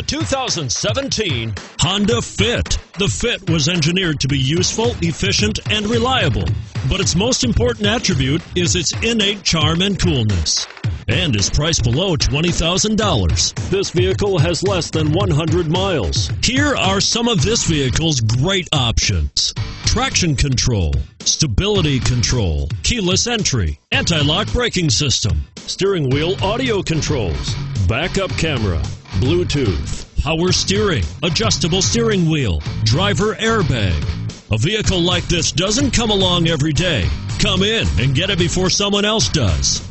the 2017 Honda Fit. The Fit was engineered to be useful, efficient, and reliable, but its most important attribute is its innate charm and coolness and is priced below $20,000. This vehicle has less than 100 miles. Here are some of this vehicle's great options traction control, stability control, keyless entry, anti lock braking system, steering wheel audio controls, backup camera, Bluetooth, power steering, adjustable steering wheel, driver airbag. A vehicle like this doesn't come along every day. Come in and get it before someone else does.